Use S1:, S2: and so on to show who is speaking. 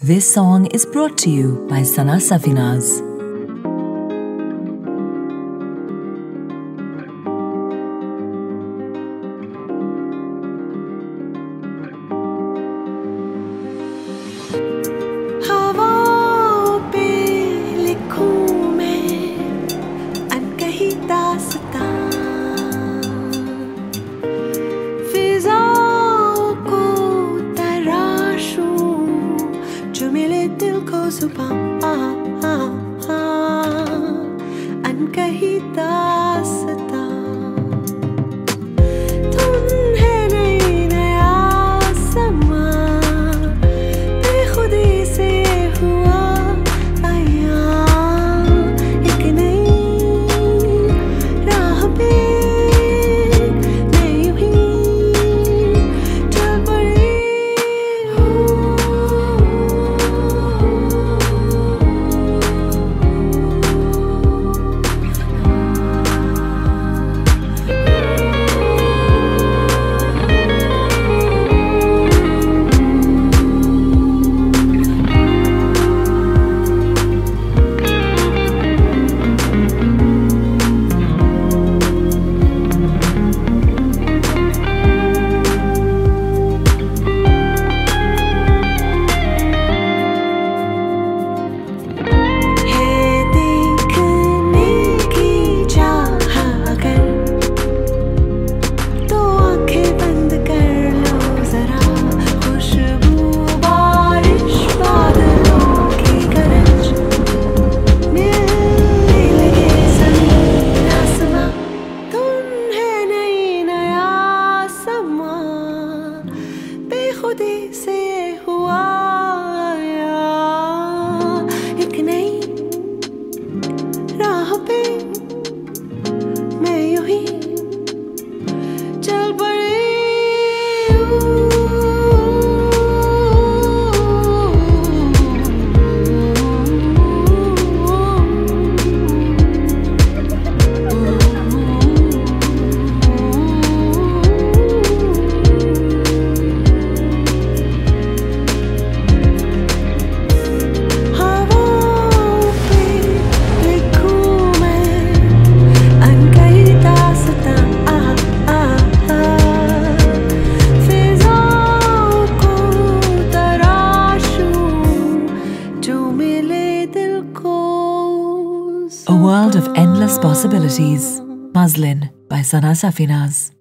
S1: This song is brought to you by Sana Safinaz.
S2: subang ah, ah, ah, ang
S1: kahitang world of endless possibilities. Muzlin by Sana Safinaz.